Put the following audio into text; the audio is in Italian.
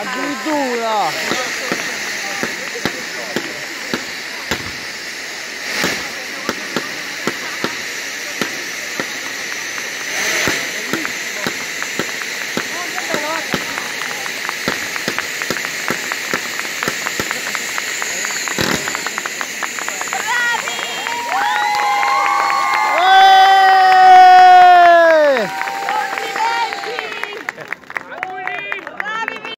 Addirittura!